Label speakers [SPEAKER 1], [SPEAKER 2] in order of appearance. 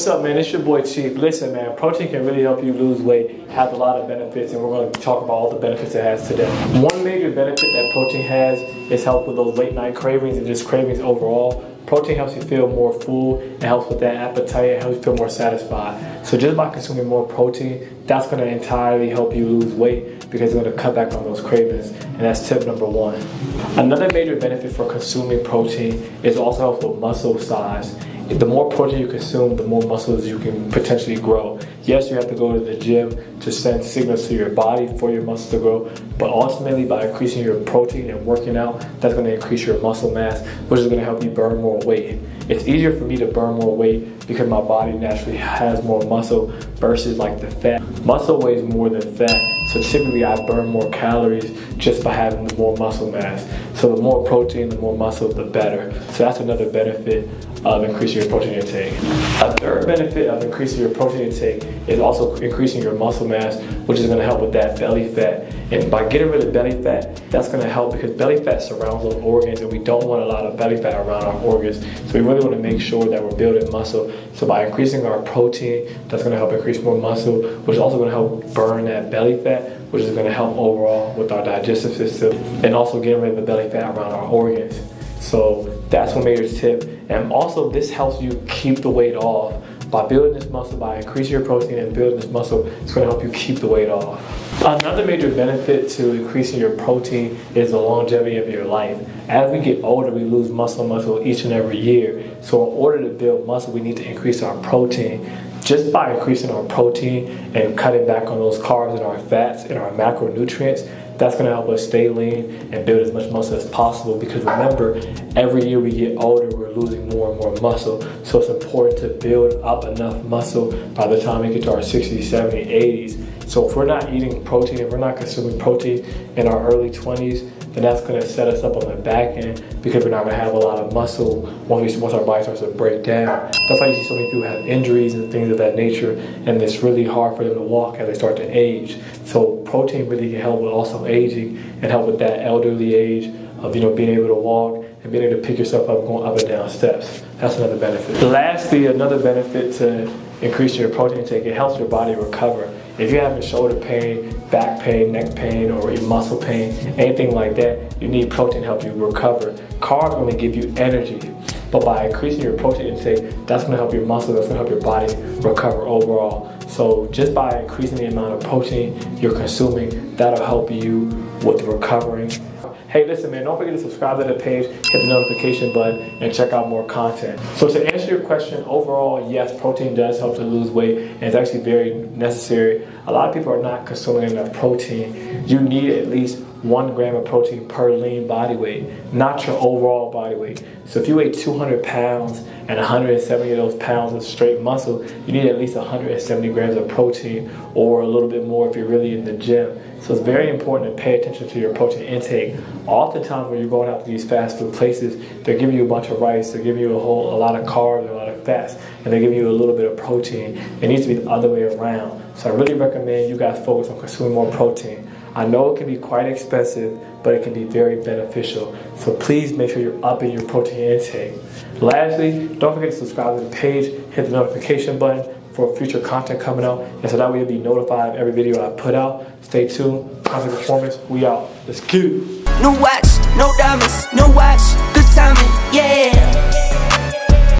[SPEAKER 1] What's up, man? It's your boy Chief. Listen, man, protein can really help you lose weight, has a lot of benefits, and we're going to talk about all the benefits it has today. One major benefit that protein has is help with those late night cravings and just cravings overall. Protein helps you feel more full, it helps with that appetite, it helps you feel more satisfied. So just by consuming more protein, that's going to entirely help you lose weight because it's going to cut back on those cravings. And that's tip number one. Another major benefit for consuming protein is also helps with muscle size the more protein you consume, the more muscles you can potentially grow. Yes, you have to go to the gym to send signals to your body for your muscles to grow, but ultimately by increasing your protein and working out, that's going to increase your muscle mass, which is going to help you burn more weight. It's easier for me to burn more weight because my body naturally has more muscle versus like the fat. Muscle weighs more than fat, so typically I burn more calories just by having more muscle mass. So the more protein, the more muscle, the better. So that's another benefit of increasing your protein intake. A third benefit of increasing your protein intake is also increasing your muscle mass, which is gonna help with that belly fat. And by getting rid of belly fat, that's gonna help because belly fat surrounds those organs and we don't want a lot of belly fat around our organs. So we really wanna make sure that we're building muscle. So by increasing our protein, that's gonna help increase more muscle, which is also gonna help burn that belly fat, which is gonna help overall with our digestive system and also getting rid of the belly fat around our organs. So that's one major tip. And also this helps you keep the weight off. By building this muscle, by increasing your protein and building this muscle, it's gonna help you keep the weight off. Another major benefit to increasing your protein is the longevity of your life. As we get older, we lose muscle muscle each and every year. So in order to build muscle, we need to increase our protein. Just by increasing our protein and cutting back on those carbs and our fats and our macronutrients, that's going to help us stay lean and build as much muscle as possible because remember, every year we get older, we're losing more and more muscle. So it's important to build up enough muscle by the time we get to our 60s, 70s, 80s. So if we're not eating protein, if we're not consuming protein in our early 20s, then that's going to set us up on the back end because we're not going to have a lot of muscle once, we, once our body starts to break down. That's why you see so many people have injuries and things of that nature, and it's really hard for them to walk as they start to age. So protein really can help with also aging and help with that elderly age of you know being able to walk and being able to pick yourself up going up and down steps. That's another benefit. Lastly, another benefit to increase your protein intake, it helps your body recover. If you're having shoulder pain, back pain, neck pain, or muscle pain, anything like that, you need protein to help you recover. Carbs only give you energy, but by increasing your protein intake, that's gonna help your muscle, that's gonna help your body recover overall. So just by increasing the amount of protein you're consuming, that'll help you with recovering Hey, listen, man, don't forget to subscribe to the page, hit the notification button, and check out more content. So to answer your question, overall, yes, protein does help to lose weight, and it's actually very necessary. A lot of people are not consuming enough protein. You need at least one gram of protein per lean body weight, not your overall body weight. So if you weigh 200 pounds and 170 of those pounds of straight muscle, you need at least 170 grams of protein or a little bit more if you're really in the gym. So it's very important to pay attention to your protein intake. Oftentimes when you're going out to these fast food places, they're giving you a bunch of rice, they're giving you a whole a lot of carbs, a lot of fats, and they're giving you a little bit of protein. It needs to be the other way around. So I really recommend you guys focus on consuming more protein. I know it can be quite expensive, but it can be very beneficial. So please make sure you're upping your protein intake. Lastly, don't forget to subscribe to the page, hit the notification button for future content coming out, and so that way you'll be notified of every video I put out. Stay tuned. Conteh Performance, we out. Let's get it.
[SPEAKER 2] No watch, no diamonds, no watch.